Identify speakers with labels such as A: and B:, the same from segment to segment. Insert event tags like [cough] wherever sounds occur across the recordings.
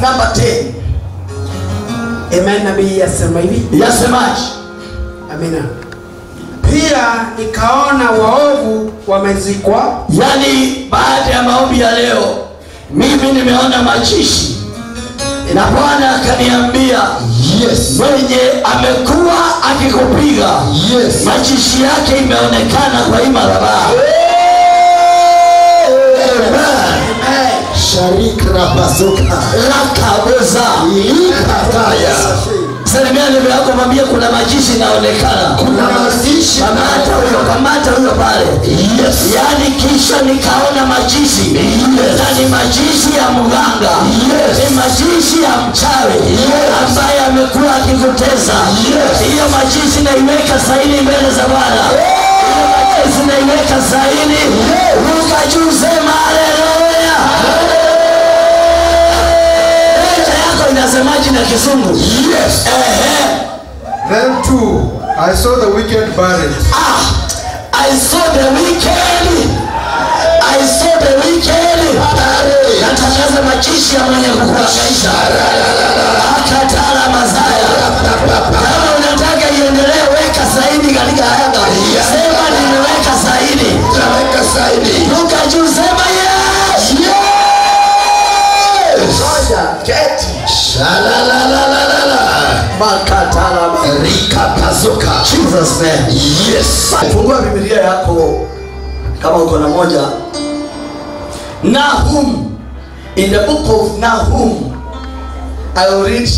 A: verse number 10
B: Amen. Nabii yasema hivi.
A: yasemaje
B: Amina. Pia nikaona waovu wamezikwa
A: yaani baada ya maombi ya leo mimi nimeona machishi na bwana akaniambia
C: Yes.
A: mwenye amekuwa akikupiga
C: Yes.
A: machishi yake imeonekana kwa hii madhabahu
C: Amen. Sharika bazuka.
A: lakaboza
C: Ikataya.
A: salimia ndugu yako mwambie kuna majishi inaonekana
C: Kuna majishi
A: kamata huyo kamata huyo pale.
C: Yes.
A: yaani kisha nikaona majishi na ni majishi ya mganga. Ni majishi ya mchawi. Ambaye amekuwa Yes. Hiyo majishi naiweka saini mbele za bwana. Hiyo majishi naiweka saini yes. ruka juu sema haleluya inasemaje na kizungu
C: Yes.
A: Ehe.
D: Then too, I saw the wicked buried,
A: Ah, I saw the wicked. I saw the wicked. Natangaza machishi ya mwenye kukuangaisha. Akatala mazaya. Jesus name.
C: Yes.
A: fungua Biblia yako kama uko na moja. Nahum. In the book of nahum i will read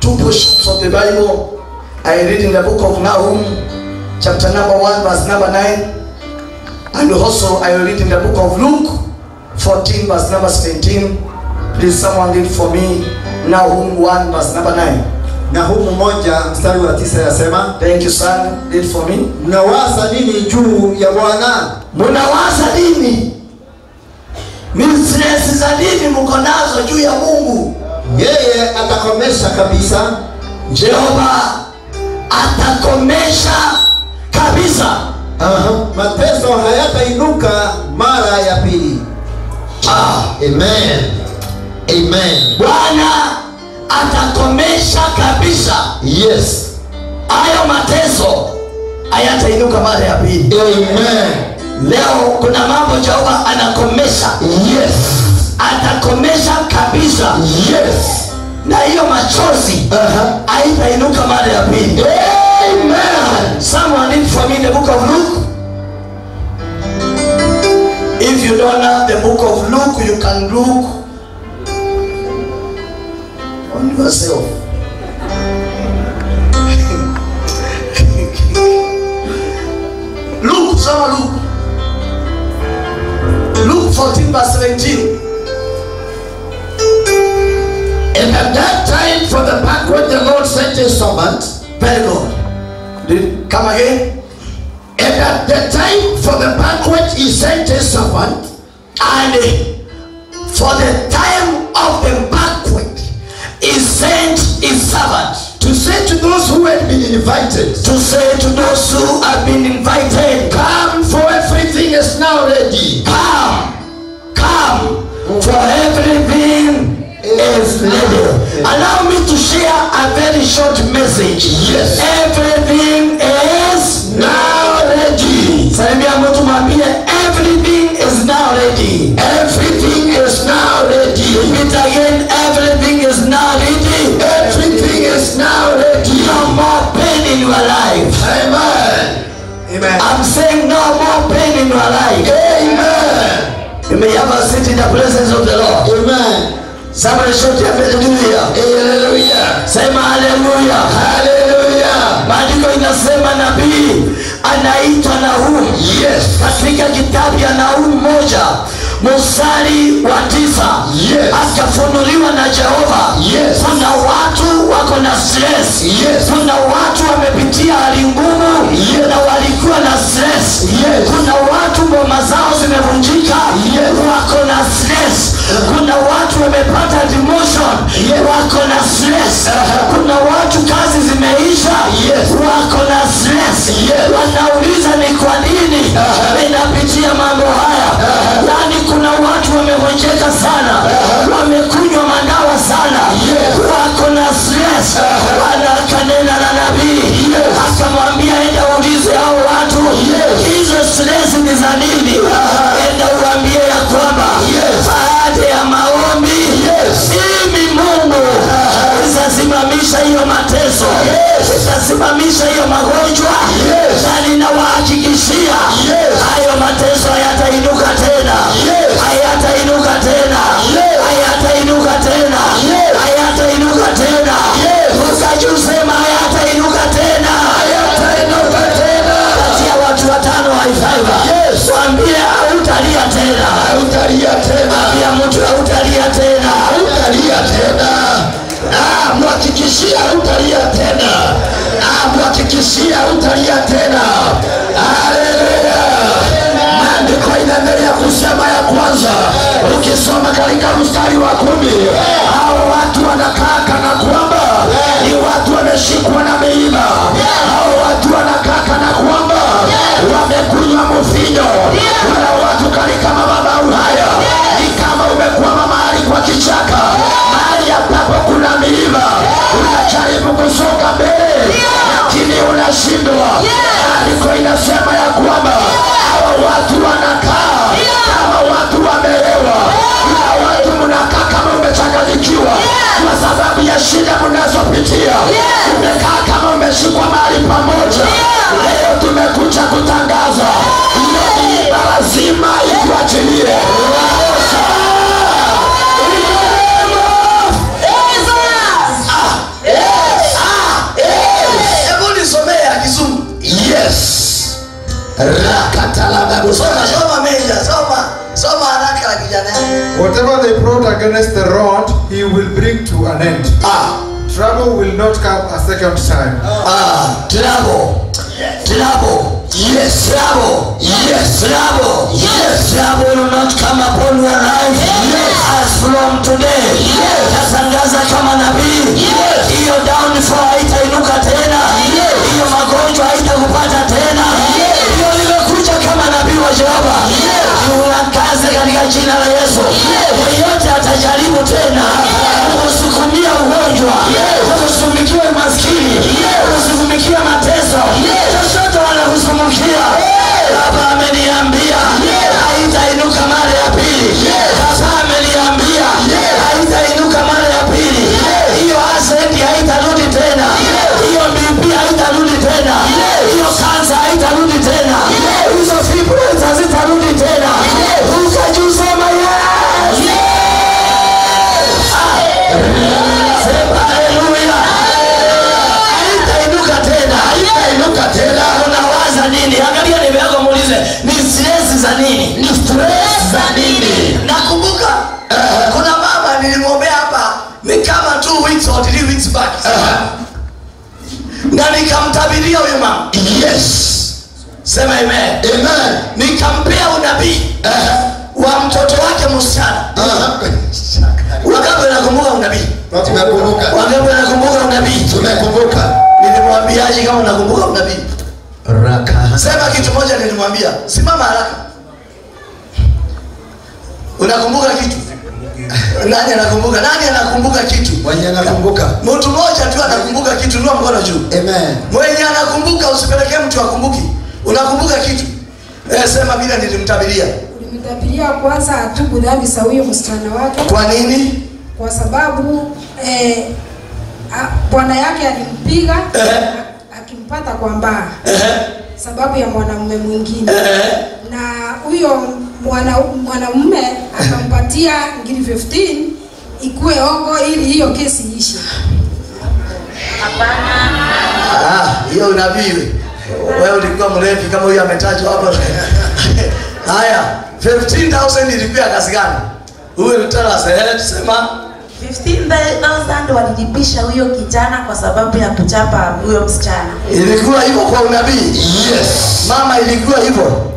A: two portions of the bible. I read in the book of nahum chapter number 1 verse number 9 and also i will read in the book of luke 14 verse number 17 please someone read for me. Nahum 1 verse number 9
E: Nahumu moja mstari wa tisa yasema,
A: thank you son read for me
E: mnawaza nini juu ya Bwana?
A: mnawaza nini ni stress za nini mko nazo juu ya mungu
E: Yeye atakomesha kabisa
A: jehova atakomesha kabisa
E: Aha. mateso hayatainuka mara ya pili.
A: ah,
C: Amen. Amen.
A: bwana atakomesha kabisa
C: Yes.
A: hayo mateso hayatainuka mara ya pili
C: Amen.
A: leo kuna mambo jehova anakomesha
C: Yes.
A: atakomesha kabisa
C: Yes.
A: na hiyo machozi haitainuka mara ya pili
C: Amen.
A: Someone read for me the book of Luke. If you don't have the book of Luke, you can look on yourself. Luke, [laughs] soma Luke. Luke 14 verse 17.
C: And at that time, for the banquet, the Lord sent his servant.
A: Good. Did, come again.
C: And at the time for the banquet, he sent his servant.
A: And for the time of the banquet, he sent his servant
C: to say to those who had been invited,
A: to say to those who have been invited,
C: Come, for everything is now ready.
A: Come, come, for everything is ready. Allow me to share a very short message.
C: Yes.
A: Everything is now ready. Salimia mtu mwambie everything is now ready.
C: Everything is now ready.
A: Repeat again, life.
C: Amen.
D: Amen.
A: I'm saying no more pain in your life.
C: Amen.
A: You may have a seat in the presence of the Lord.
C: Amen.
A: Somebody shout hallelujah.
C: Hallelujah.
A: Sema hallelujah.
C: Hallelujah.
A: Maandiko inasema nabii anaitwa Nahum.
C: Yes.
A: Katika kitabu ya Nahum moja mstari wa tisa
C: Yes.
A: akafunuliwa na Jehova.
C: Yes.
A: Kuna watu wako na stress.
C: Yes.
A: Kuna watu wamepitia hali ngumu
C: Yes.
A: na walikuwa na stress.
C: Yes.
A: Kuna watu mboma zao zimevunjika
C: Yes.
A: wako na stress. Kuna watu wamepata demotion
C: Yes.
A: wako na stress. Kuna watu kazi zimeisha
C: Yes.
A: wako na stress.
C: Yes.
A: Wanauliza ni kwa nini uh-huh. inapitia haya wamecheka sana. Wamekunywa madawa sana. Wako na stress. Wanakanena na nabii. Akamwambia enda ulize hao watu hizo stress ni
C: za nini? Enda uambie ya kwamba baada ya maombi mimi mungu. Nitasimamisha hiyo mateso. Itasimamisha hiyo magonjwa. Na ninawahakikishia hayo mateso yatainuka tena. Mhakikishia utalia tena. Akuhakikishia utalia tena. Haleluya. Maandiko inaendelea kusema ya kwanza ukisoma katika mstari wa kumi hao watu wanakaa kana kwamba ni watu wameshikwa na miiba. Hao watu wanakaa kana kwamba wamekunywa mvinyo. Wala watu katika madhabahu haya ni kama umekwama mahali kwa kichaka mahali ambapo kuna miiba unajaribu kusonga mbele lakini unashindwa andiko inasema ya kwamba hawa watu wanakaa kama watu wamelewa na watu mnakaa kama umechanganyikiwa kwa sababu ya shida mnazopitia. Umekaa kama umeshikwa mahali pamoja. Leo tumekuja kutangaza. Miiba lazima ikuachilie
E: Soma soma meja, soma. Soma haraka kijana.
D: Whatever they brought against the rod, he will bring to an end.
C: ah,
D: Trouble will not come a second time.
C: ah, trouble. Trouble. Yes trouble. Yes trouble. Yes trouble will not come upon your life. Yes. as from today. Yes. natangaza kama nabii. Yes. hiyo downfall jina la Yesu. Yeyote atajaribu tena kukusukumia ugonjwa kukusumikia maskini kukusumikia mateso chochote wanakusumikia baba
E: Na nikamtabiria huyu mama.
C: Yes.
E: Sema amen.
C: Amen.
E: Nikampea unabii uh-huh. wa mtoto wake msichana. Wangapi wanakumbuka unabii?
C: Tumekumbuka.
E: Wangapi wanakumbuka unabii?
C: Tumekumbuka.
E: Nilimwambiaje kama unakumbuka unabii?
C: Raka.
E: Sema kitu moja nilimwambia, simama haraka. Unakumbuka kitu? Nani anakumbuka? Nani anakumbuka kitu?
C: Mwenye anakumbuka.
E: Mtu mmoja tu anakumbuka kitu, nua mkono juu.
C: Amen.
E: Mwenye anakumbuka usipelekee mtu akumbuki. Unakumbuka kitu? Eh, sema bila nilimtabiria.
F: Ulimtabiria kwanza atubu dhambi za huyo msichana wake
E: Kwa nini?
F: kwa sababu eh, bwana yake alimpiga
E: Eh.
F: akimpata kwa mbaa
E: Eh,
F: sababu ya mwanamume mwingine
E: eh,
F: na huyo mwanamume akampatia ngiri 15 ikuwe ongo ili hiyo kesi ishe. Hapana.
E: Ah, hiyo unabii. Wewe ulikuwa mrefu kama huyo ametajwa hapo. Haya, 15000 ilikuwa kazi gani? Huyo mtara sasa sema
G: 15,000 walilipisha huyo kijana kwa sababu ya kuchapa huyo msichana.
E: ilikuwa hivyo kwa unabii.
C: Yes.
E: Mama ilikuwa hivyo.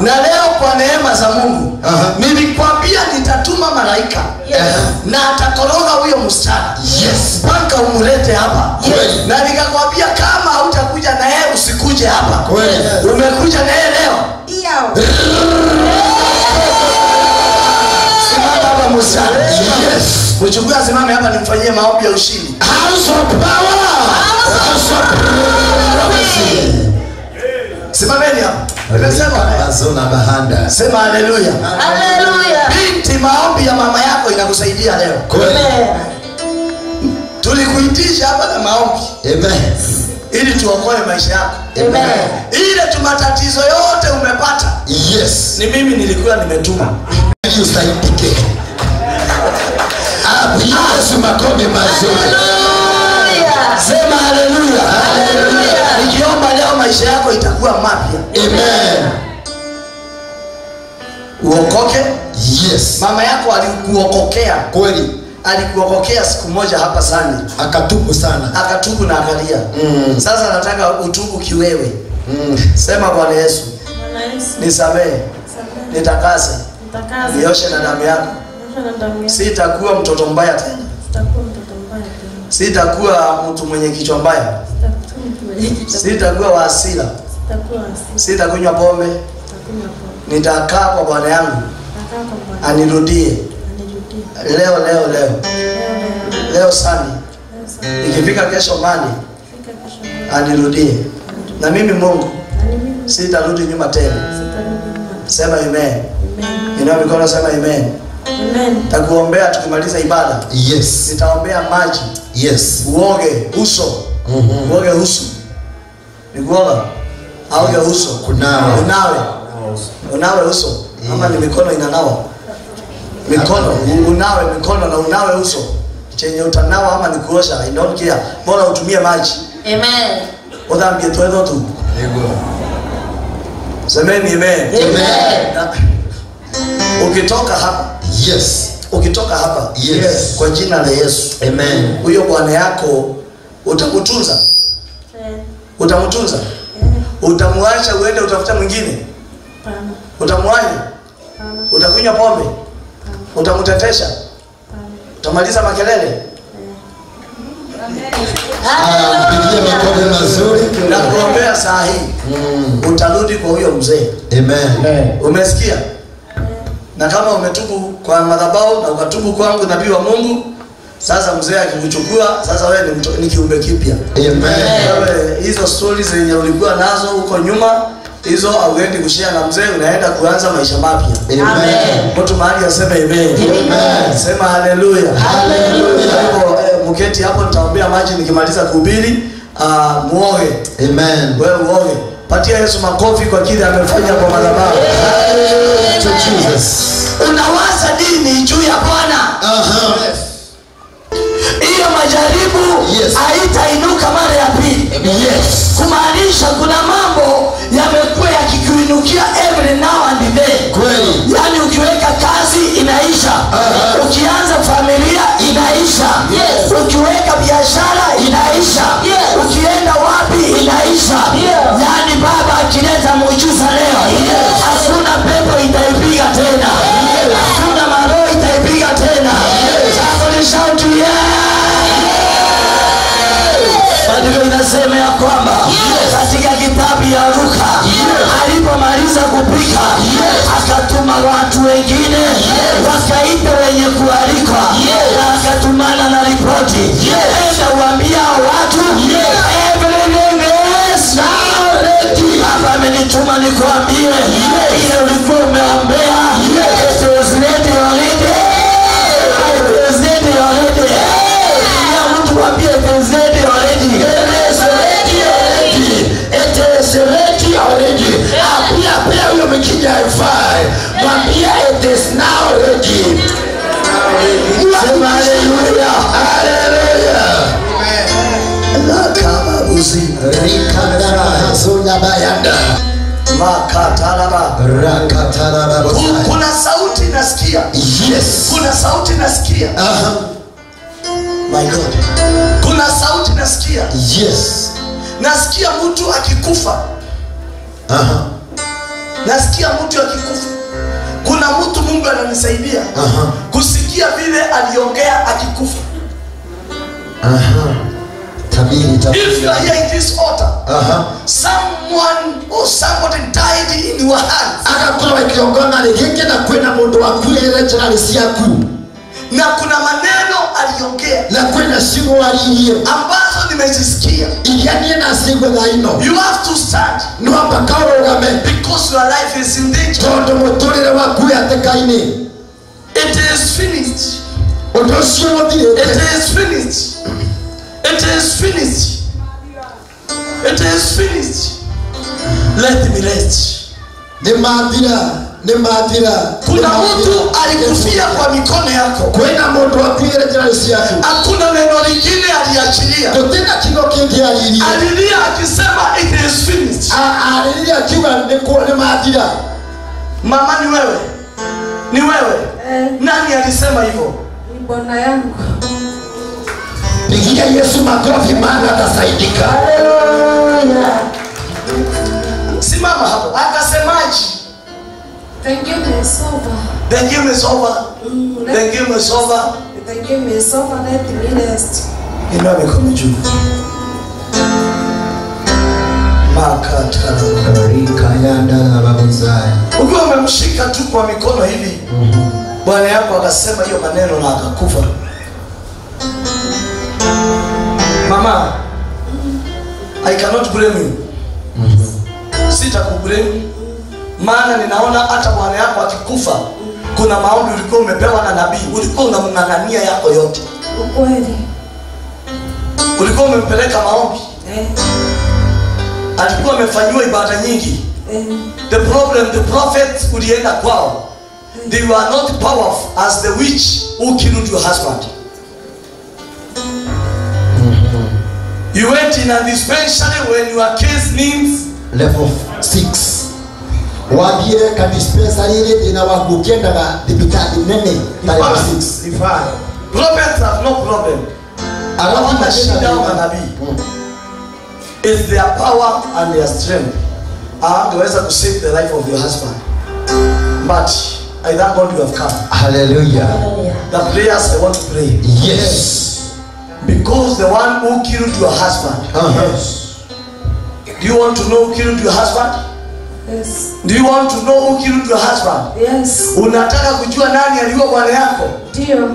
E: Na leo kwa neema za Mungu nilikwambia nitatuma malaika
G: Yes.
E: na atakoroga huyo msichana.
C: Yes.
E: mpaka umulete hapa. Na nikakwambia kama hautakuja na yeye usikuje hapa. Umekuja na yeye leo. Simama hapa msichana.
C: Yes.
E: mchukue asimame hapa nimfanyie maombi ya ushindi.
C: House of power. House of prophecy.
E: simameni hapa
C: Bahanda.
E: sema haleluya.
A: Haleluya.
E: Binti, maombi ya mama yako inakusaidia leo.
A: Kweli.
E: Tulikuitisha hapa na maombi
C: Amen.
E: ili tuokoe maisha yako.
A: Amen.
E: Ile tu matatizo yote umepata,
C: Yes.
E: ni mimi nilikuwa nimetuma.
C: Ili usaidike. Ah, Yesu makombe mazuri.
A: Haleluya.
E: Sema haleluya. Maisha yako itakuwa mapya,
C: Amen.
E: uokoke.
C: Yes.
E: Mama yako alikuokokea,
C: Kweli
E: alikuokokea siku moja hapa sana
C: akatubu sana.
E: akatubu na akalia.
C: Mm.
E: Sasa nataka utubu kiwewe.
C: Mm.
E: Sema Bwana Yesu, nisamehe, nitakase, nioshe na damu yako,
G: nyosha na
E: sitakuwa mtoto mbaya tena,
G: sitakuwa mtoto mbaya tena,
E: sitakuwa mtu mwenye kichwa mbaya,
G: sitakuwa
E: wa hasira, sitakunywa pombe, nitakaa kwa Bwana yangu
G: nitakaa kwa Bwana,
E: anirudie
G: anirudie.
E: leo leo leo
G: Leo, leo,
E: leo Sani,
G: sana,
E: ikifika kesho mani
G: fika kesho Mungu,
E: anirudie, na mimi Mungu sitarudi nyuma tena.
G: sitarudi nyuma.
E: Sema amen.
G: Amen.
E: Inua mikono, sema amen.
G: Amen.
E: Takuombea tukimaliza ibada,
C: Yes.
E: nitaombea maji
C: Yes.
E: uoge uso. Uoge uso. Nikuoga aoge uso.
C: Kunawa.
E: unawe. Unawe uso. Ama ni mikono inanawa? Mikono. Unawe mikono na unawe uso. Chenye utanawa ama ni kuosha I don't care. Bora utumie maji.
A: Amen.
E: uthambie twetho tu. Semeni amen.
A: Amen. [laughs]
E: Ukitoka hapa.
C: Yes.
E: ukitoka hapa.
C: Yes.
E: kwa jina la Yesu.
C: Amen.
E: huyo bwana yako utamtunza?
G: Utamutunza
E: utamtunza? Utamwacha uende utafuta mwingine?
G: Utamwahi
E: utakunywa pombe?
G: Utamutetesha
E: utamaliza makelele?
C: Nakuombea mpigie makofi mazuri.
E: na kuombea saa hii. Utarudi kwa huyo mzee. Umesikia? Na kama umetubu kwa madhabahu na ukatubu kwangu nabii wa mungu sasa mzee akikuchukua sasa wewe ni, ni kiumbe kipya
C: Amen.
E: hizo stori zenye ulikuwa nazo huko nyuma hizo auendi kushia na mzee unaenda kuanza maisha mapya
C: Amen.
E: mtu mahali aseme amen
C: Amen.
E: sema haleluya Haleluya. Hapo eh, mketi hapo nitaombea maji nikimaliza kuhubiri uh, muoge
C: Amen.
E: wewe muoge. patia yesu makofi kwa kile amefanya kwa madhabahu
C: To Jesus.
E: unawaza dini juu ya bwana
C: Aha.
E: hiyo majaribu
C: Yes.
E: haitainuka mara ya pili
C: Yes.
E: kumaanisha kuna mambo yamekuwa yakikuinukia every now and
C: Kweli.
E: yaani ukiweka kazi inaisha
C: uh-huh.
E: ukianza familia inaisha
A: Yes.
E: ukiweka biashara inaisha
A: Yes.
E: ukienda wapi inaisha
A: Yes.
E: yaani baba akileta muujiza leo yes. hakuna pepo itaipiga tena hakuna inasema ya kwamba katika kitabu ya Luka alipomaliza kupika akatuma watu wengine wakaita wenye kualikwa na akatumana na ripoti. Enda uambia watu everything is now ready hapa amenituma nikuambie ile ulikuwa umeombea
C: Ikiongona rĩngĩ na kwĩna mũndũ wakuĩrĩre njĩra ciaku.
E: Na kuna maneno aliongea.
C: Na kwĩna ciugo waririe.
E: Ambazo nimezisikia. Iria
C: iganie na sigwe thaino
E: you have to stand
C: nwamba kaurugame
E: because your life is in danger.
C: Muturire waku
E: it is finished. It is finished. It is finished. It is finished. Let me rest
C: ni mathira ni mathira
E: kuna mtu alikufia kwa mikono yako.
C: Kwena mundu wakuire njira ciaku.
E: Hakuna neno lingine aliachilia.
C: Tutina kigo kingi alilia
E: alilia akisema it is finished.
C: Alilia akiuga ni mathira
E: mama ni wewe. Ni wewe.
H: Eh,
E: nani alisema hivyo?
H: Ni bwana yangu.
C: pigia yesu makofi maana atasaidika
E: simama hapo. Akasemaji
H: The game is over.
E: the game is over
H: Mm,
E: the game is over
H: the game is over. Let me rest.
E: inua mikono juu ukiwa umemshika tu kwa mikono hivi bwana yako akasema hiyo maneno na akakufa. Mama i cannot blame you sitakublame. Maana ninaona hata bwana yako akikufa kuna maombi ulikuwa umepewa na nabii. Ulikuwa unamng'ang'ania yako yote.
H: Ukweli.
E: ulikuwa umempeleka maombi.
H: Eh,
E: alikuwa amefanyiwa ibada nyingi.
H: Eh,
E: the problem the prophet ulienda kwao. They were not powerful as the witch who killed your husband. You went in a dispensary when your case needs
C: level 6 wathire kadispensari rä thä na waku å kä endaga thibitarä nene ta level 6
E: prophets have no problem. Hawana shida au manabii. Is their power and their strength. Hawangeweza to save the life of your husband. But i thank god you have come.
C: Haleluya
E: the prayers i want to pray.
C: Yes.
E: Because the one who killed your husband do you want to know who killed your husband?
H: Yes,
E: do you want to know who killed your husband?
H: Yes.
E: unataka kujua nani aliua bwana yako?
H: Ndio.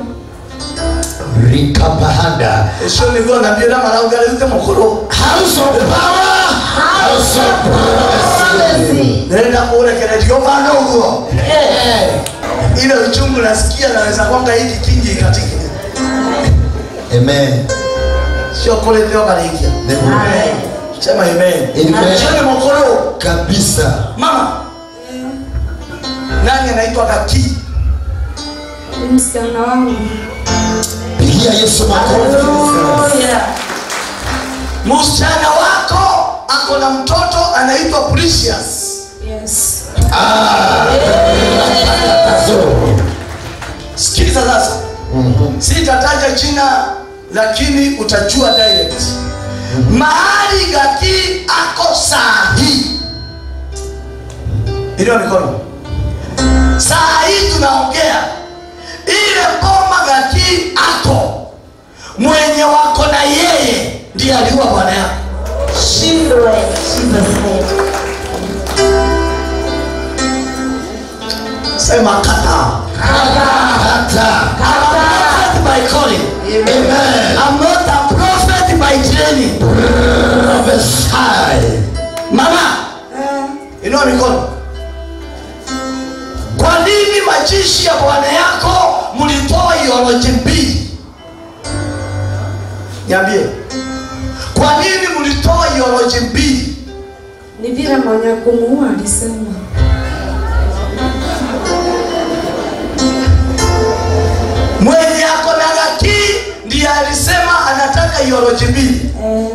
C: Esho
E: ni niguo nabiyo na maraugarite mukuru
C: house of power. House of prophecy
E: nenda kurekererio bana uguo ile uchungu nasikia naweza kwanga hiki kingi katiki
C: amen.
E: Sio Amen. karikia sema amen.
C: Amen.
E: mukuru
C: kabisa.
E: Mama. Nani anaitwa kaki?
H: Msichana wangu.
C: pigia yesu makofi.
E: Msichana wako ako na mtoto anaitwa precious.
H: Yes.
E: sikiza sasa. Sitataja jina lakini utajua direct mahali gaki ako saa hii iliyo mikono saa hii tunaongea ile ako mwenye wako na yeye ndiye aliua bwana yako
G: Shindwe. kata kata
E: kata kata
C: kata
E: kata kata kata kata kata
C: amen
E: kata. not
C: prophesy
E: Mama, inua mikono. Kwa nini majishi ya bwana yako mlitoa ioloji mbili? Niambie, kwa nini mlitoa ioloji mbili?
H: Ni vile mwenye kumuua alisema.
E: Mwenye ako na laki ndiye alisema anataka ioloji mbili,
H: Eh,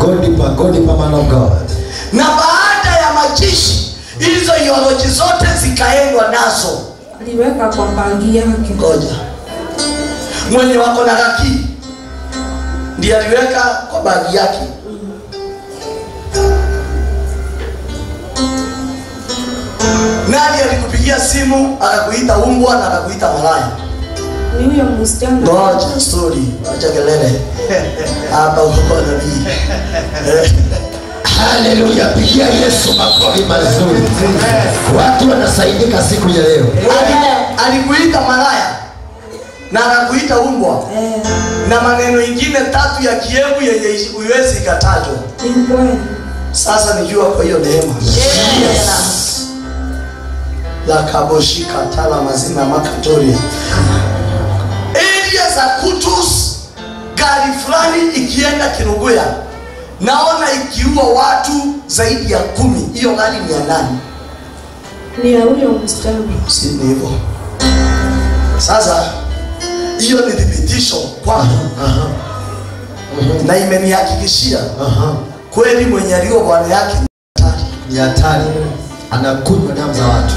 C: go deeper go deeper man of god
E: na baada ya majishi hizo yoroji zote zikaendwa nazo.
H: aliweka kwa bagi yake.
E: ngoja mwenye wako na haki ndiye aliweka kwa bagi yake nani alikupigia simu akakuita umbwa na akakuita malaya
H: Ni huyo msichana.
E: ngoja story acha kelele. Hapa utakuwa nabii
C: haleluya pigia yesu makofi mazuri. Watu wanasaidika siku ya leo.
E: Alikuita malaya na akakuita umbwa.
H: Eh,
E: na maneno ingine tatu ya kievu yenye uwezi ikatajwa. Sasa nijua kwa hiyo neema. La kaboshika tala mazina makatoria za kutus gari fulani ikienda kiruguya naona ikiua watu zaidi ya kumi. Hiyo gari ni ya nani?
H: Ni ya huyo mstari.
E: si ni hivyo. Sasa hiyo ni thibitisho kwangu na imenihakikishia kweli mwenye alio bwana yake ni hatari.
C: Ni hatari. Anakunywa damu za watu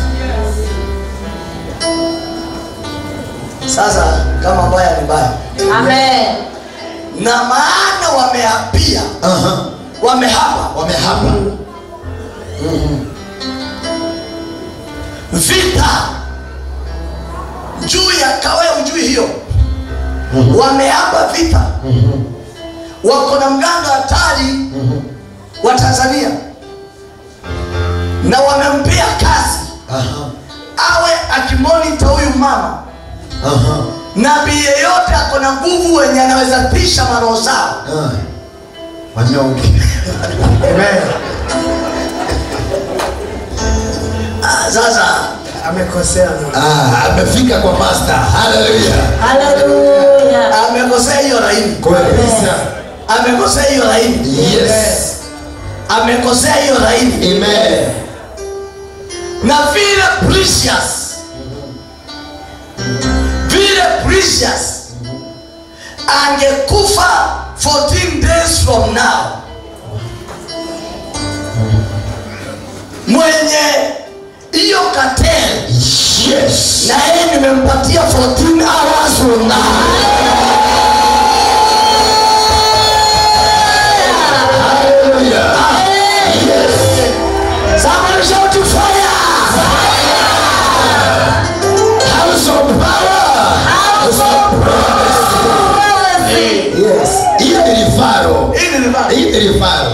E: sasa kama mbaya ni mbaya.
G: Amen.
E: na maana wameapia.
C: Aha.
E: wamehapa
C: wamehapa
E: vita. Juu ya kawe ujui hiyo. Wamehapa vita. Wako na mganga hatari wa tanzania. Na wamempea kazi.
C: Aha.
E: awe akimonita huyu mama
C: Aha.
E: nabii yeyote ako na nguvu wenye anaweza tisha maroho zao.
C: Ah. wanyonge. [laughs]
B: Amen.
E: Ah, sasa.
B: Amekosea
C: Ah, amefika kwa master haleluya
G: Hallelujah.
E: amekosea hiyo laini.
C: Kabisa
E: amekosea hiyo laini.
C: Yes.
E: Amekosea hiyo laini.
C: Amen.
E: Na vile precious vile precious angekufa 14 days from now. Mwenye hiyo katel
C: yes.
E: na yeye nimempatia 14 hours from now Hii ni rivali.
C: hii ni rifaro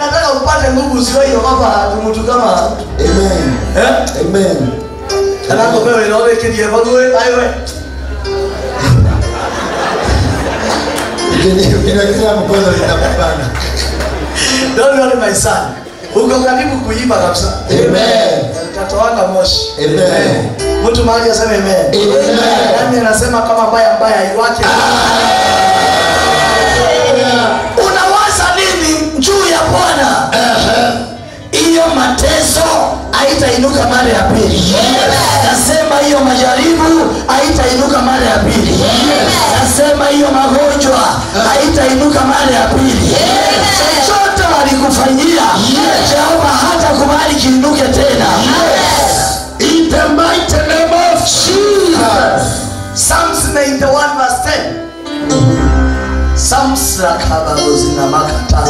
E: nataka upate nguvu sio hiyo kwamba mtu kama
C: amen.
E: Eh?
C: Amen.
E: Kanako pewe inaone kidie wewe. aiwe
C: kila mkono nitakupana
E: don't worry my son. Uko karibu kuiba kabisa.
C: Amen.
E: utatoanga moshi.
C: Amen.
E: mtu mahali aseme amen.
C: Amen.
E: nani anasema kama mbaya mbaya iwake unawaza haitainuka mara ya pili. Nasema hiyo majaribu haitainuka mara ya pili. Nasema hiyo magonjwa haitainuka mara ya pili. Chochote walikufanyia jehova hata kubali kiinuke tena. In the mighty name of jesus. Psalms 91 verse 10 Psalms la kabago zina makata.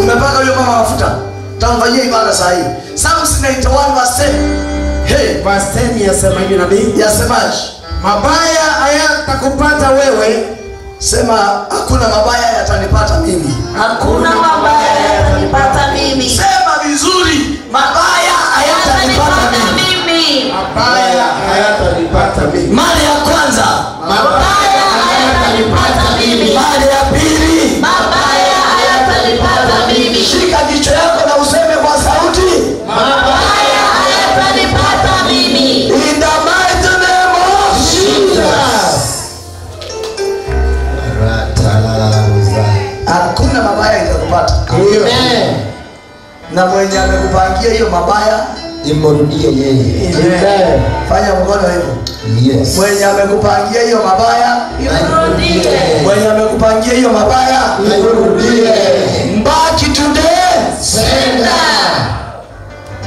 E: Umepaka huyo mama mafuta. Tamfanyia ibada saa hii. Psalms 91 verse 10. Hey,
B: verse 10 yasema hivi nabii,
E: yasemaje?
B: mabaya hayatakupata wewe,
E: Sema hakuna mabaya yatanipata mimi.
G: Hakuna mabaya yatanipata mimi.
E: Sema vizuri, mabaya hayatanipata mimi.
G: mimi.
B: mabaya hayatanipata mimi.
E: Mara Na mwenye amekupangia hiyo mabaya,
C: imrudie yeye
E: Amen. fanya mkono hivyo.
C: yes
E: Mwenye amekupangia hiyo mabaya,
G: imrudie.
E: mwenye amekupangia hiyo mabaya,
C: imrudie
E: mbaki today.
G: Senda.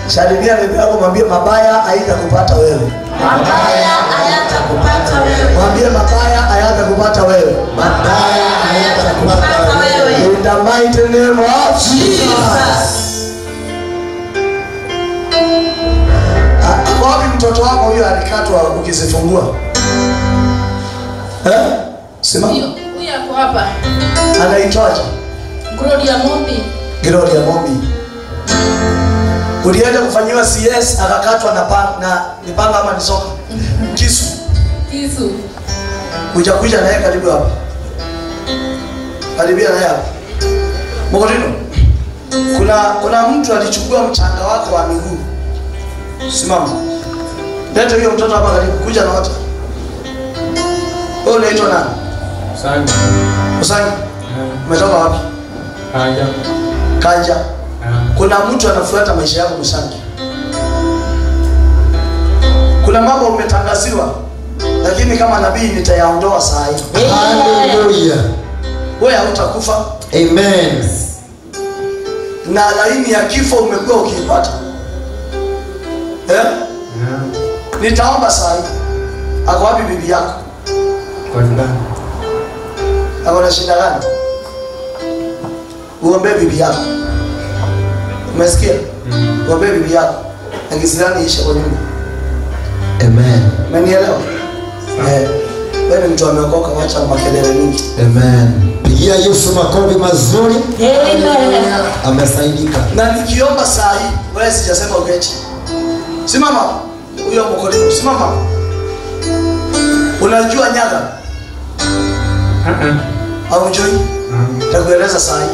E: Shalimia bibi yako mwambie mabaya haitakupata wewe.
G: Mabaya hayatakupata wewe.
E: Mwambie mabaya hayatakupata wewe.
C: mabaya hayatakupata
G: Kupata wewe.
E: In the mighty name of Jesus. Mtoto wako huyo alikatwa ukizifungua? Eh? Sema.
I: Huyo ako hapa.
E: Anaitwaje?
I: Gloria Mombi.
E: Gloria Mombi. Ulienda kufanyiwa CS akakatwa na pa, na ni panga ama ni soka? [laughs] Kisu.
I: Kisu.
E: kuja kuja naye karibu hapa karibia naye hapa mokorino kuna kuna mtu alichukua mchanga wako wa miguu simama leta hiyo mtoto hapa karibu kuja na wote wewe unaitwa nani
J: Usangi.
E: usangi umetoka wapi
J: Kanja.
E: kanja kuna mtu anafuata maisha yako Usangi. kuna mambo umetangaziwa lakini kama nabii nitayaondoa saa hii
C: Haleluya.
E: wewe hautakufa
C: Amen.
E: na laini ya kifo umekuwa ukiipata eh? Nitaomba saa ako wapi bibi yako?
J: Kwa nyumbani
E: ako na shida gani? Uombee bibi yako. Umesikia? Uombee bibi yako. Na isha kwa nyumba.
C: Amen.
E: umenielewa? Eh. wewe mtu ameokoka wacha makelele mingi.
C: Amen. Pigia Yesu makofi mazuri. Amesaidika.
E: na nikiomba saa hii wewe sijasema uketi simama huyo mkolini simama unajua nyaga? Au njoi nakueleza saa hii.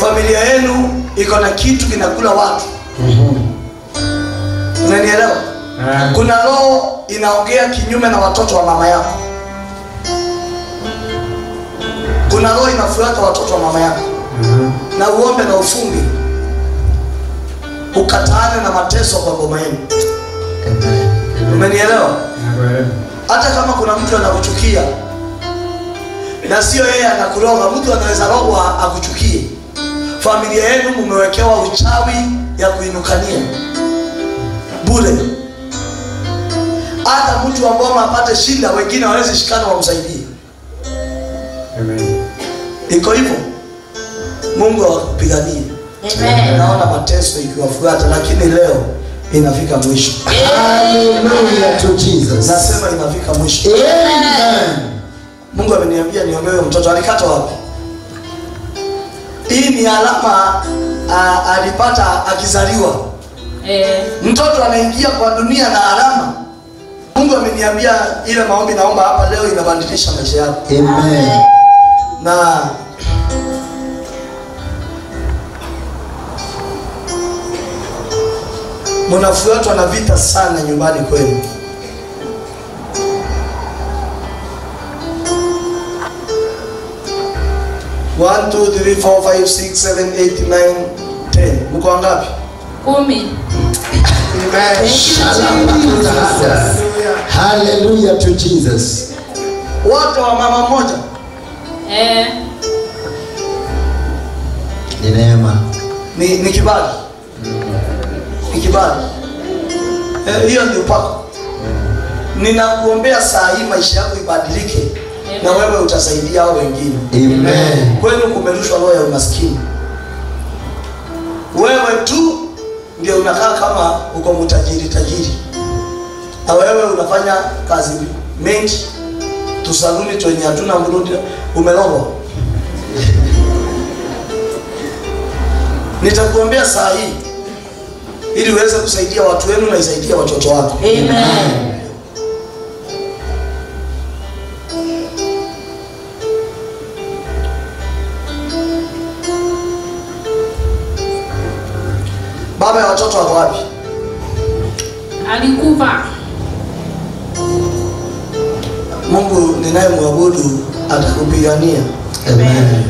E: Familia yenu iko na kitu kinakula watu. Unanielewa? Kuna roho inaongea kinyume na watoto wa mama yako. Kuna roho inafuata watoto wa mama yako. Na uombe na ufungi ukataane na mateso kwa ngoma yenu. Umenielewa? Hata kama kuna mtu anakuchukia na sio yeye anakuroga mtu anaweza rogwa akuchukie. Familia yenu mumewekewa uchawi ya kuinukania. Bure. Hata mtu ambao apate shida wengine waweze shikana wamsaidie. Iko hivyo. Mungu awakupiganie naona mateso ikiwafuata lakini leo inafika mwisho.
C: Hallelujah to Jesus.
E: nasema inafika mwisho.
C: Amen.
E: mungu ameniambia niombewe mtoto. Alikata wapi? Hii ni alama a, alipata akizaliwa.
I: Eh,
E: mtoto anaingia kwa dunia na alama. Mungu ameniambia ile maombi naomba hapa leo inabadilisha maisha yako.
C: Amen.
E: na mnafuatwa na vita sana nyumbani kwenu One, two, three, four, five, six, seven, eight, nine, ten. Mko wangapi?
I: kumi.
C: Hallelujah to Jesus.
E: Wote wa mama mmoja?
I: Eh,
C: Ni neema.
E: Ni, ni kibali. Kibali. Eh, hiyo ndio upako. Ninakuombea saa hii maisha yako ibadilike na wewe utasaidia hao wengine.
C: Amen.
E: Kwenu kumerushwa roho ya umaskini. Wewe tu ndio unakaa kama uko mtajiri tajiri, na wewe unafanya kazi mengi, tusaluni twenye hatuna mrudi, umelogwa. [laughs] Nitakuombea saa hii ili uweze kusaidia watu wenu na isaidie watoto wako.
G: Amen.
E: Baba ya watoto wako wapi?
I: alikufa.
E: Mungu ninayemwabudu atakupigania.
C: Amen.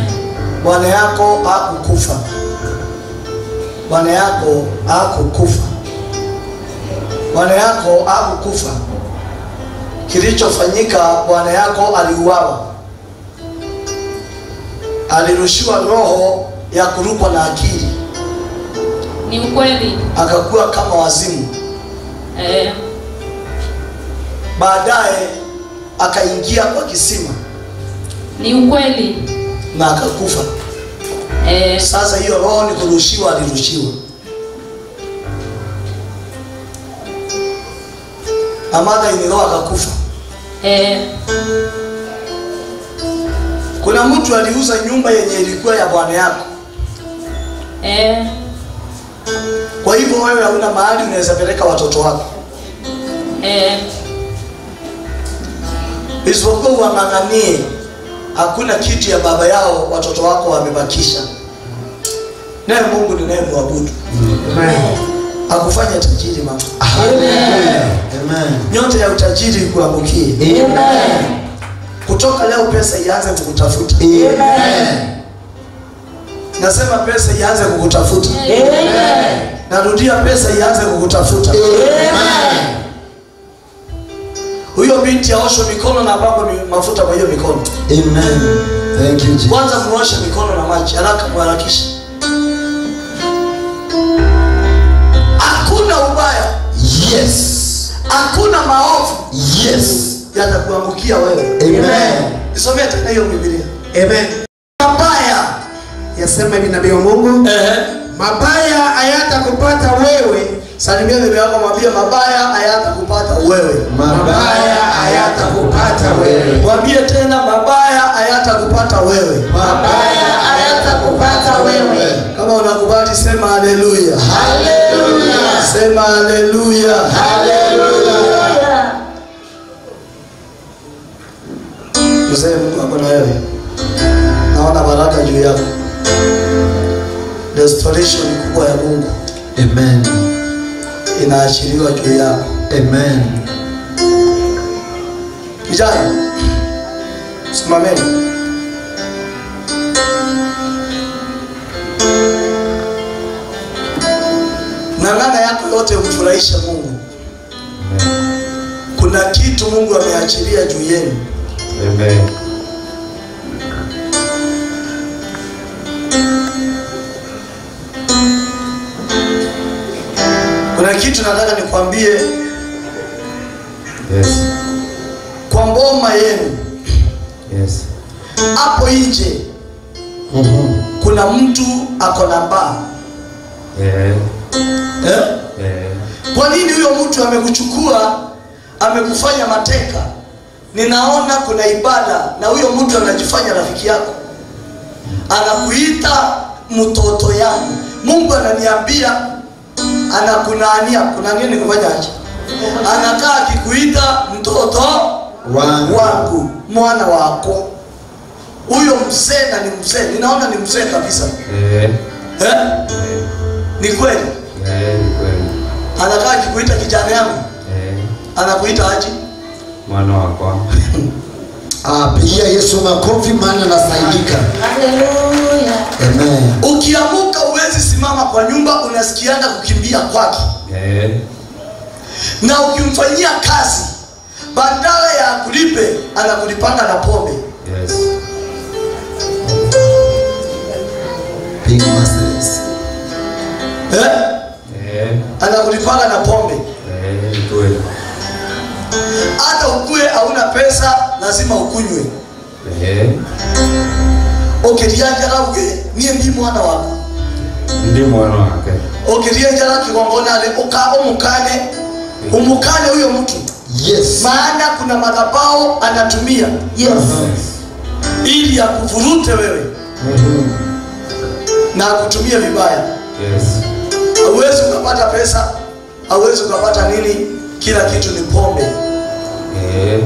E: Bwana yako hakukufa, Bwana yako hakukufa, Bwana yako hakukufa. Kilichofanyika, Bwana yako aliuawa, alirushiwa roho ya kurukwa na akili,
I: Ni ukweli.
E: akakuwa kama wazimu.
I: Eh,
E: Baadaye akaingia kwa kisima
I: ni ukweli.
E: na akakufa.
I: Eh,
E: Sasa hiyo roho ni kurushiwa, alirushiwa. Amada ni roho akakufa.
I: eh,
E: Kuna mtu aliuza nyumba yenye ilikuwa ya bwana yako,
I: eh,
E: kwa hivyo wewe hauna mahali unaweza peleka watoto wako.
I: eh,
E: isipokuwa uang'ang'anie hakuna kitu ya baba yao watoto wako wamebakisha. Naye mungu ni naye mwabudu akufanya tajiri mama. Nyota ya utajiri kuangukie kutoka leo pesa ianze kukutafuta. Nasema pesa ianze kukutafuta. Narudia pesa ianze kukutafuta huyo binti aoshwe mikono na apakwe ni mafuta kwa hiyo mikono
C: Amen. Thank you, Jesus.
E: kwanza muoshe mikono na maji haraka muharakishe hakuna ubaya
C: Yes.
E: hakuna maovu
C: Yes.
E: yatakuangukia wewe
C: Amen.
E: isomee tena hiyo Biblia.
B: Amen.
E: mabaya
B: Yasema hivi nabii wa Mungu, mabaya hayatakupata wewe,
E: salimia bebe yako mwambie mabaya hayatakupata wewe.
B: Mabaya hayatakupata wewe,
E: mwambie tena mabaya hayatakupata wewe.
G: Mabaya hayatakupata wewe.
E: kama unakubali sema haleluya. Sema haleluya.
G: Haleluya.
E: mzee mungu ako na wewe. Naona baraka juu yako. Restoration kubwa ya mungu.
C: Amen.
E: Inaachiliwa juu ya
C: Amen.
E: kijana simameni. Ng'ang'ana yako yote umfurahishe mungu. Kuna kitu mungu ameachilia juu yenu.
J: Amen.
E: Kuna kitu nataka nikwambie
J: Yes.
E: kwa mboma yenu
J: Yes.
E: hapo nje kuna mtu ako na mbaa
J: yeah.
E: eh?
J: Yeah.
E: kwa nini huyo mtu amekuchukua amekufanya mateka ninaona kuna ibada na huyo mtu anajifanya rafiki yako anakuita mtoto yangu mungu ananiambia anakunaania kunania ni kufanyaje anakaa akikuita mtoto
C: Wangu.
E: wangu mwana wako huyo mzee na ni mzee ninaona ni mzee kabisa
J: Eh.
E: eh?
J: Eh.
E: ni kweli
J: Eh, ni kweli.
E: anakaa akikuita kijana yangu
J: Eh.
E: anakuita aje
J: Mwana wako. [laughs]
C: Ah, pigia Yesu makofi maana nasaidika.
G: Haleluya.
C: Amen.
E: ukiamuka uwezi simama kwa nyumba unasikianga kukimbia kwake
J: Eh.
E: na ukimfanyia kazi badala ya kulipe anakulipanga na pombe
J: Yes.
C: Big masters.
E: eh?
J: Eh.
E: anakulipanga na pombe
J: Eh, kweli.
E: Hata ukue hauna pesa lazima ukunywe
J: Eh.
E: okerianjara uge niye ndi mwana wako
J: Ndi mwana wake.
E: okerianjara kigongonale uka umukane umukane huyo mtu
C: Yes.
E: maana kuna madhabao anatumia
G: Yes.
E: ili akuvurute wewe na akutumie vibaya
J: Yes.
E: auwezi ukapata pesa auwezi ukapata nini kila kitu ni pombe
J: Eh.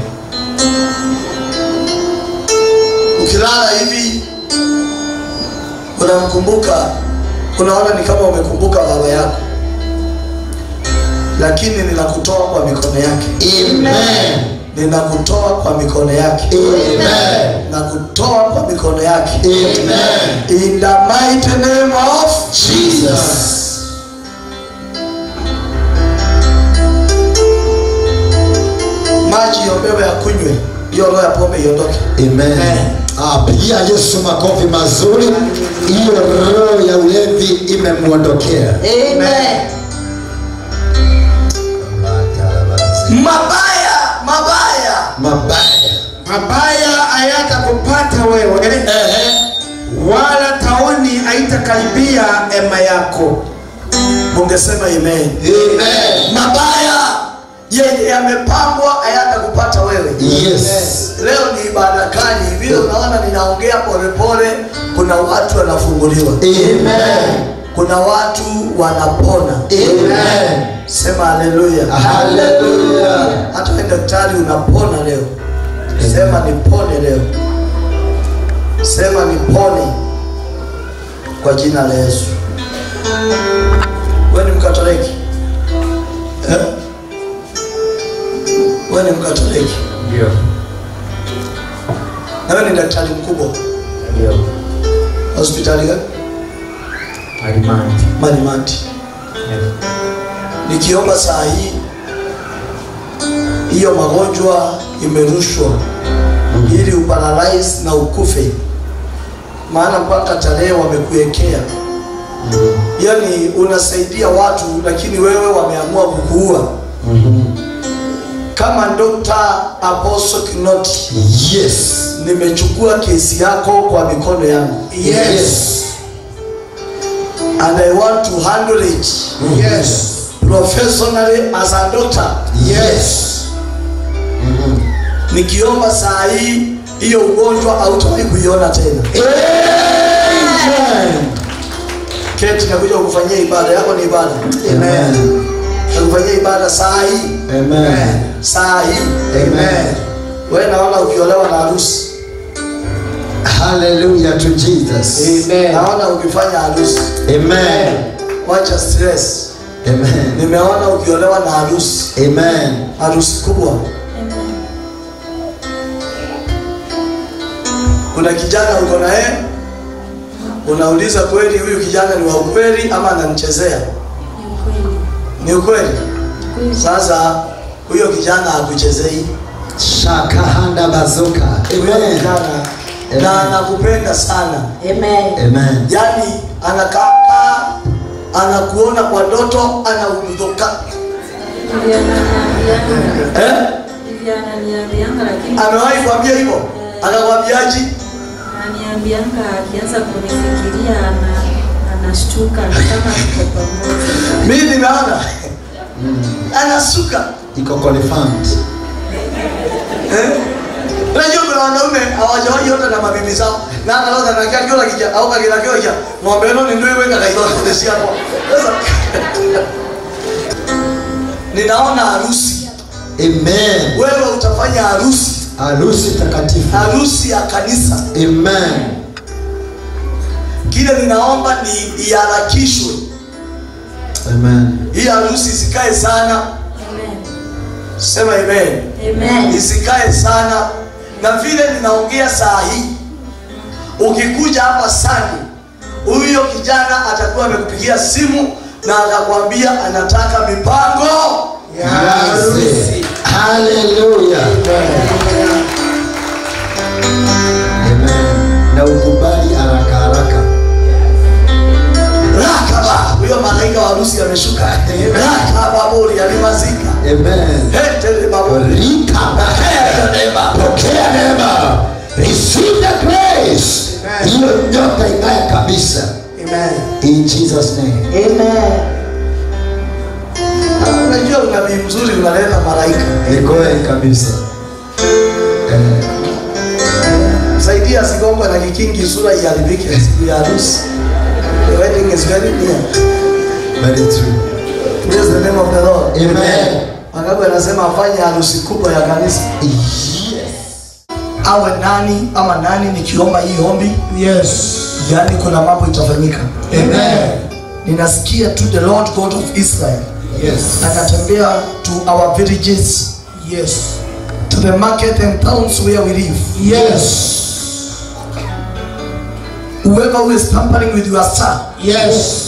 E: ukilala hivi unamkumbuka unaona ni kama umekumbuka baba yako lakini ninakutoa kwa mikono yake
C: Amen.
E: ninakutoa kwa mikono yake
C: Amen.
E: nakutoa kwa mikono yake
C: Amen.
E: in the mighty name of
C: Jesus.
E: Maji iombewe yakunywe hiyo roho ya pombe iondoke
C: Amen. Amen. pigia Yesu makofi mazuri. Hiyo roho ya ulevi imemwondokea.
G: Amen.
E: mabaya mabaya
C: Mabaya.
B: mabaya hayatakupata wewe, wala tauni haitakaribia ema yako.
E: ungesema amen
C: Amen.
E: mabaya yenye yamepangwa hayatakupata wewe
C: Yes.
E: leo ni ibada kali vile unaona ninaongea polepole kuna watu wanafunguliwa
C: Amen.
E: kuna watu wanapona
C: Amen.
E: sema haleluya
C: Haleluya.
E: hata wewe daktari unapona leo sema nipone leo sema nipone kwa jina la yesu wewe ni mkatoliki eh? Wewe ni mkatoliki
J: Ndio.
E: na wewe ni daktari mkubwa
J: Ndio.
E: hospitali gani
J: Malimanti.
E: Malimanti.
J: Yes.
E: nikiomba saa hii hiyo magonjwa imerushwa ili uparalyze na ukufe maana mpaka tarehe wamekuwekea yani unasaidia watu lakini wewe wameamua kukuua kama Dr. Apostle Kinoti
C: Yes.
E: nimechukua kesi yako kwa mikono yangu
C: Yes.
E: and I want to handle it
B: Yes.
E: professionally as a doctor
C: Yes.
E: nikiomba saa hii hiyo ugonjwa hautawahi kuiona tena
C: Amen.
E: keti nakuja kufanyia ibada yako ni ibada
C: Amen.
E: Nakufanyia ibada saa hii
C: Amen.
E: saa hii
C: Amen.
E: wewe naona ukiolewa na harusi
C: Hallelujah to Jesus. Amen.
E: naona ukifanya harusi
C: Amen.
E: wacha stress
C: Amen.
E: nimeona ukiolewa na harusi
C: Amen.
E: harusi kubwa kuna kijana uko na yeye unauliza kweli huyu kijana ni wa kweli ama ananichezea ni ukweli? Sasa huyo kijana akuchezei
C: Shakahanda handa
E: bazuka. Na anakupenda sana.
G: Amen.
C: Amen.
E: yaani anakaa anakuona kwa ndoto anaudhoka eh? amewahi kuambia hivyo? Anakwambiaji
H: ananiambianga akianza kunifikiria ana anashtuka kama tuko pamoja.
E: Mimi nimeona anasuka
C: Iko confirmed.
E: eh? unajua kuna wanaume hawajawahi yote na mabibi zao na hata leo anakaa kiola kija au kakila kioja ng'ombe ni ndio weka kaitoa kudesi hapo sasa [laughs] ninaona harusi
C: Amen.
E: wewe utafanya harusi
C: Harusi takatifu.
E: harusi ya kanisa
C: Amen.
E: kile ninaomba ni iharakishwe
C: Amen.
E: hii harusi isikae sana Amen. sema amen
G: Amen.
E: isikae sana na vile ninaongea saa hii ukikuja hapa sani huyo kijana atakuwa amekupigia simu na atakwambia anataka mipango ya harusi
C: Yes. Hallelujah. Amen.
E: Malaika wa harusi ameshuka rakaba baburi alimazika
C: Amen.
E: hetele baburi.
C: Rika. Pokea neema. Receive the grace. Hiyo nyota ing'aye kabisa.
E: amen
C: In Jesus name.
G: Amen.
E: Ah, unajua unabii mzuri unaleta malaika
C: Ni kweli kabisa. Eh,
E: saidia asigongwe na kikingi sura iharibike siku ya harusi the wedding is very near
C: Very true.
E: praise the name of the lord
C: Amen.
E: Wangapi anasema afanye harusi kubwa ya kanisa
C: Yes.
E: awe nani ama nani nikiomba hii ombi
B: Yes.
E: Yaani kuna mambo itafanyika
B: Amen.
E: ninasikia to the lord god of israel
B: Yes.
E: anatembea to our villages
B: Yes.
E: to the market and towns where we live
B: Yes.
E: whoever who is tampering with your star
B: Yes.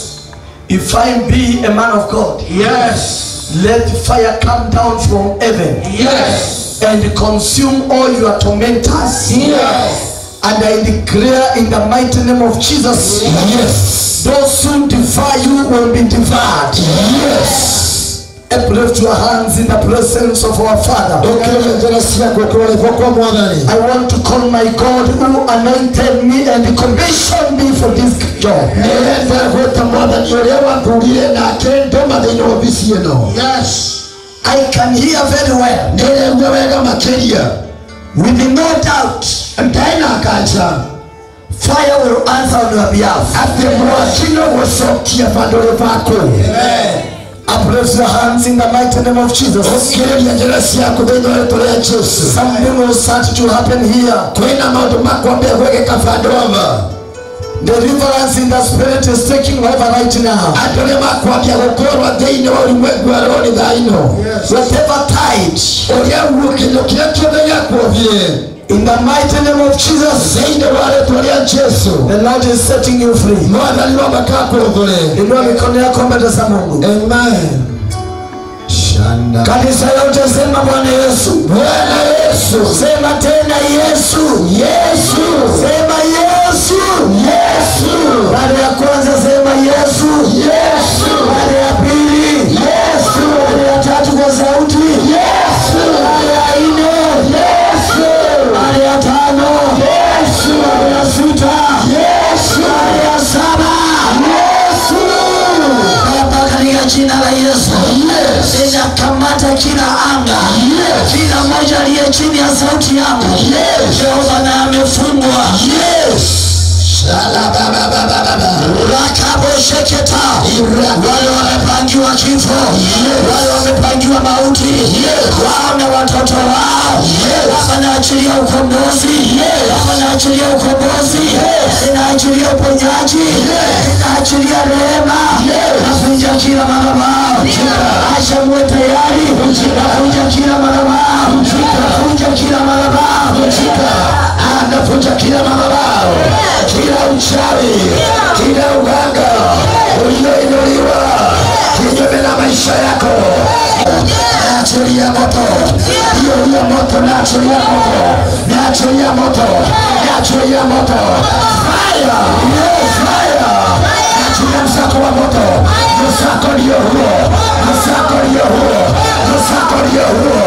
E: If i be a man of god
B: Yes.
E: let fire come down from heaven
B: Yes.
E: and consume all your tormentors
B: Yes.
E: and i declare in the mighty name of jesus
C: Yes.
E: those who defy you will be devoured
C: Yes.
E: And lift your hands in the presence of our father. I want to call my God who anointed me and commissioned me for this job.
B: Yes.
E: I can hear very well. With no doubt.
C: Ndarĩ na kanja
A: fire will answer on your behalf.
C: Atĩ mwaki no gũcokia bandũrũ baku
A: bless your hands in the mighty name of Jesus. Something will start to happen here. Deliverance in the spirit is taking over right now. Whatever tide in the mighty name of Jesus
C: thĩinĩ wa rĩtwa rĩa Jesus.
A: the Lord is setting you free.
C: Mwathani no makakũthũre
A: inua mikono yako mbele za Mungu.
C: Amen. Shanda.
A: Kanisa yote sema Bwana Yesu.
C: Bwana yesu.
A: Sema tena Yesu
C: yesu
A: Baba ukombozi Baba ukombozi ninaachilia uponyaji ninaachilia rehema navunja kila madhabahu acha muwe tayari navunja kila madhabahu navunja kila madhabahu
C: anavunja kila madhabahu kila uchawi kila uganga ulioinuliwa kinyume na maisha yako naachilia moto hiyo moto naachilia moto naachilia moto naachilia moto fire fire naachilia msako wa moto msako ndio huo msako ndio huo msako ndio huo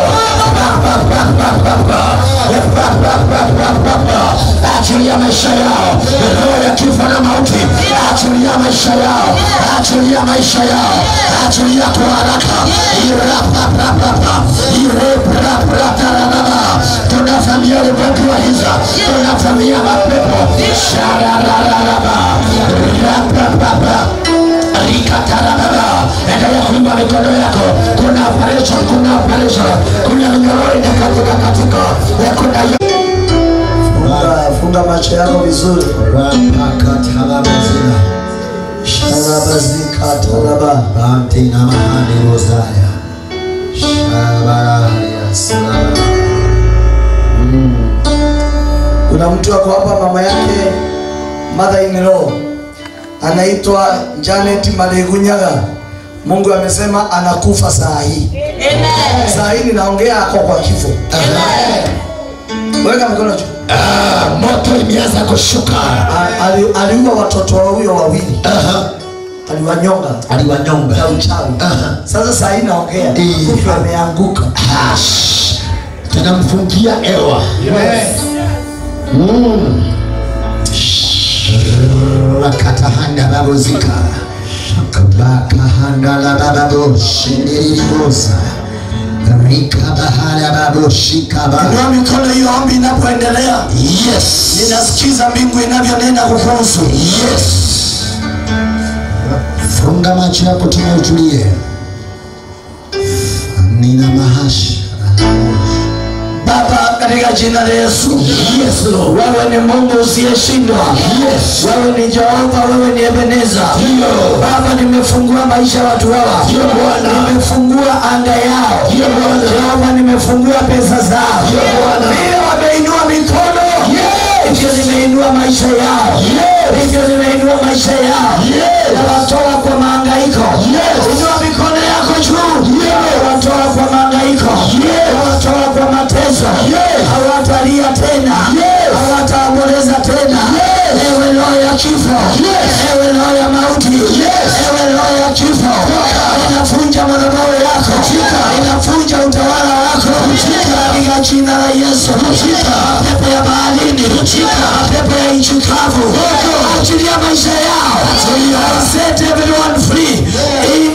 C: achilia maisha yao. Roho ya kifo na mauti. Achilia maisha yao. Achilia maisha yao. Achilia kwa haraka. Tunavamia ulimwengu wa giza. Tunavamia mapepo. Shararararaba. Rapapapa rikatarababa endelea kuimba mikono yako. Kuna operation kuna operation. Kuna minyororo inakatika katika. Kuna
A: funga, macho yako vizuri.
C: Rapakatalabazina
A: talaba
C: rozaya
A: kuna mtu ako hapa mama yake mother in law anaitwa Janet Malegunyaga. Mungu amesema anakufa saa hii. Saa hii ninaongea ako kwa kifo. Amen. weka mikono juu
C: Ah, moto imeanza kushuka.
A: Aliua watoto wa huyo wawili.
C: Aha,
A: aliwanyonga.
C: Aliwanyonga.
A: Na uchawi.
C: Aha.
A: sasa saa hii naongea. Kufa ameanguka.
C: Hash. tunamfungia ewa. Mm. rakatahanda babozika bakahanda bababo shindiriribosa
A: Inua mikono hiyo ombi inapoendelea.
C: Yes.
A: Ninasikiza mbingu inavyonena kukuhusu.
C: Yes. Funga macho yako tena utulie. Nina mahashi.
A: Baba, katika jina la Yesu,
C: yes Lord
A: wewe ni Mungu usiyeshindwa.
C: Yes.
A: Wewe ni Jehova, wewe ni Ebeneza.
C: Ndio.
A: Baba, nimefungua maisha ya watu hawa.
C: Ndio, Bwana.
A: Nimefungua anga yao.
C: Ndio, Bwana.
A: Jehova, nimefungua pesa zao.
C: Ndio, Bwana.
A: Ndio wameinua mikono. Hivyo nimeinua maisha yao. Hivyo nimeinua maisha yao. Yes. Nawatoa kwa mahangaiko. Hawatalia tena. Hawataomboleza tena. Ewe roho ya kifo. Ewe roho ya mauti. Ewe roho ya kifo. inafunja madhabahu yako. inafunja utawala wako. Katika jina la Yesu. Pepo ya baharini. Pepo ya nchi kavu. Achilia maisha yao. Set everyone free. In